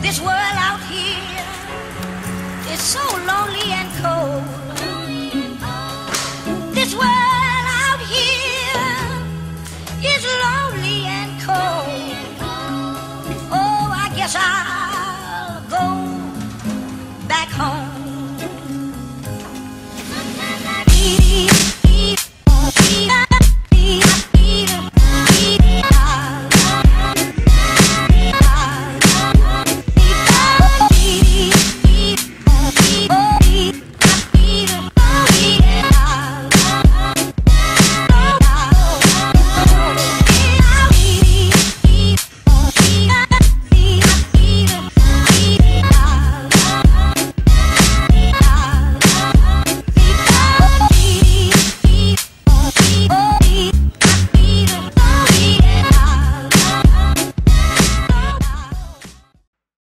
This world out here is so lonely and cold. This world out here is lonely and cold. Oh, I guess I'll go back home.